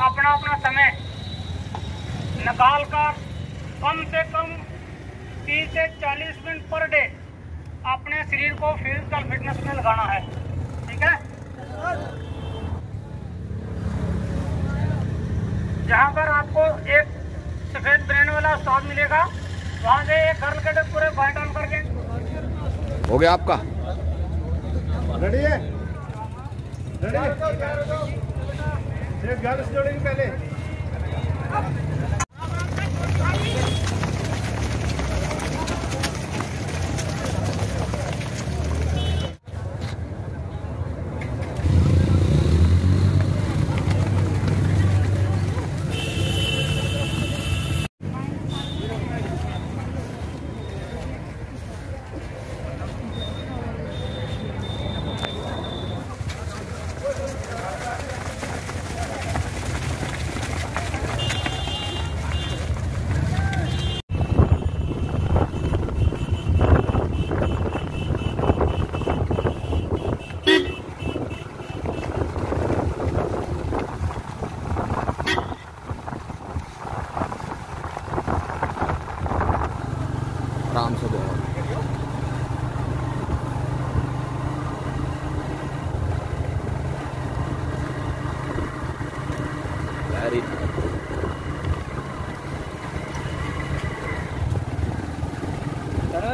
अपना अपना समय। निकाल कर कम से कम 30 से 40 मिनट पर डे अपने शरीर को फ़िज़िकल फिटनेस में लगाना है। ठीक है? जहाँ पर आपको एक सफ़ेद ब्रेन वाला उस्ताद मिलेगा वहाँ से एक गर्ल के पूरे बाइट ऑन करके। हो गया आपका? रेडी है रेडी से गर्ल्स जोड़ेंगे पहले आराम से दो वेरी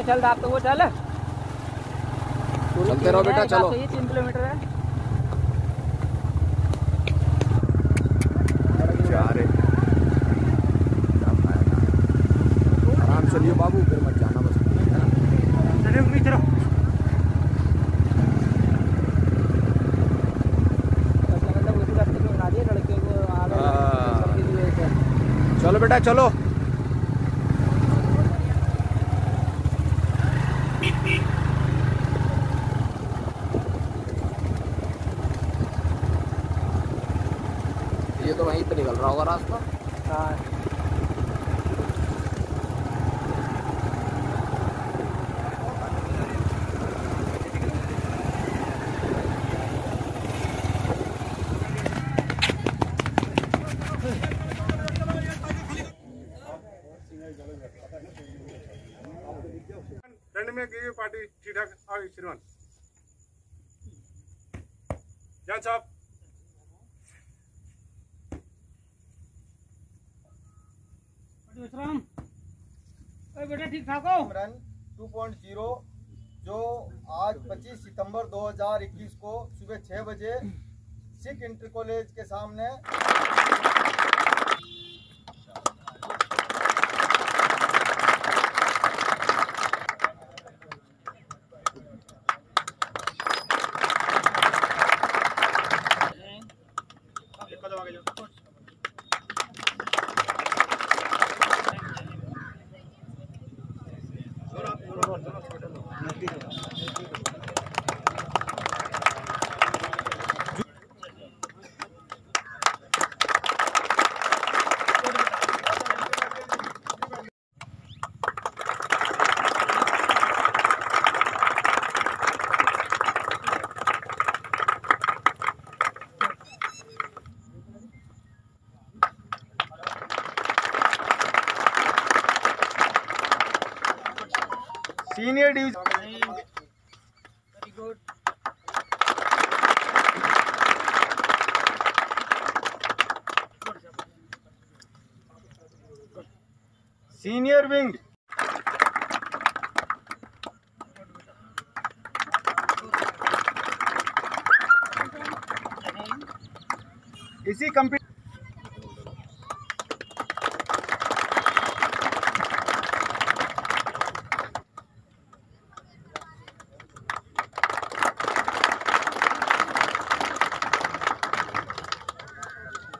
चल आप तो वो चल। चलते रहो बेटा चलो। ये तीन किलोमीटर है। आराम से लियो बाबू फिर मत जाना बस है ना चलिए उम्मीद चलो मतलब उसी रास्ते में बना दिए लड़के को आगे हाँ। सबके लिए एक- चलो बेटा चलो। ये तो वहीं पे निकल रहा होगा रास्ता। हाँ। में गई पार्टी ठीक श्रीमान। जान साहब। विश्राम बेटा ठीक ठाक हो रन 2.0 जो आज 25 सितंबर 2021 को सुबह 6 बजे सिख इंटर कॉलेज के सामने Senior division good senior wing इसी कंपनी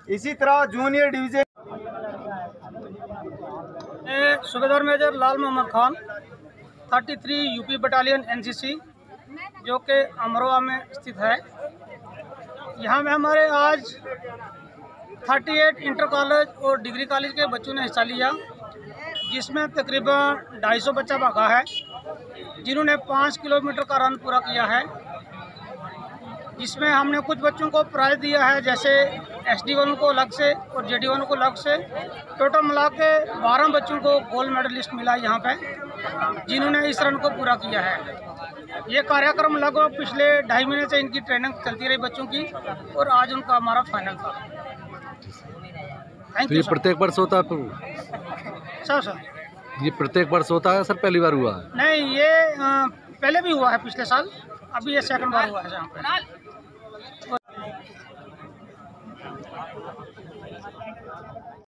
इसी तरह जूनियर डिवीज़न। सूबेदार major Lal Mohammad Khan 33 UP battalion NCC, जो कि अमरोहा में स्थित है। यहाँ में हमारे आज 38 इंटर कॉलेज और डिग्री कॉलेज के बच्चों ने हिस्सा लिया, जिसमें तकरीबन 250 बच्चा भागा है, जिन्होंने पाँच किलोमीटर का रन पूरा किया है। जिसमें हमने कुछ बच्चों को प्राइज दिया है जैसे एस डी वन को अलग से और जे डी वन को अलग से। टोटल मिला के बारह बच्चों को गोल्ड मेडलिस्ट मिला यहाँ पे जिन्होंने इस रन को पूरा किया है। ये कार्यक्रम लगभग पिछले ढाई महीने से इनकी ट्रेनिंग चलती रही बच्चों की और आज उनका हमारा फाइनल था। थैंक तो यू प्रत्येक वर्ष होता है तो? सर सर ये प्रत्येक वर्ष होता है सर पहली बार हुआ? है नहीं ये पहले भी हुआ है पिछले साल। अभी ये सेकंड बार हुआ है यहाँ पे Thank you.